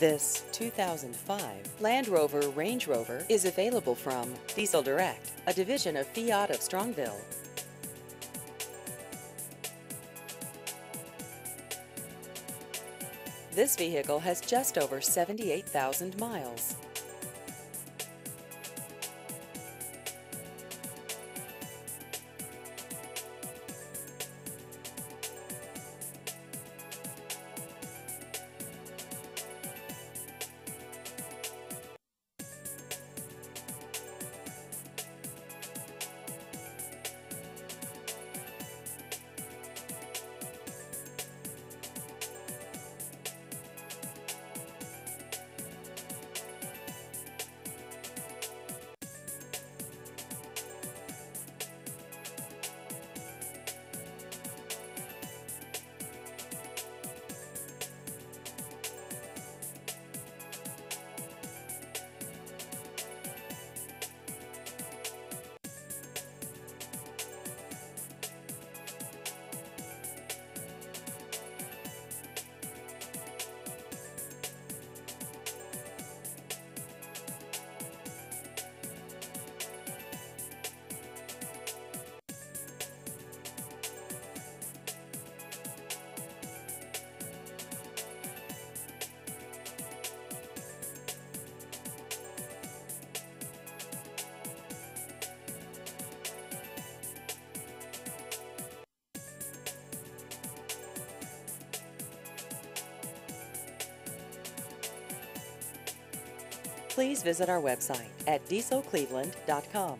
This 2005 Land Rover Range Rover is available from Diesel Direct, a division of Fiat of Strongsville. This vehicle has just over 78,000 miles. Please visit our website at dieselcleveland.com.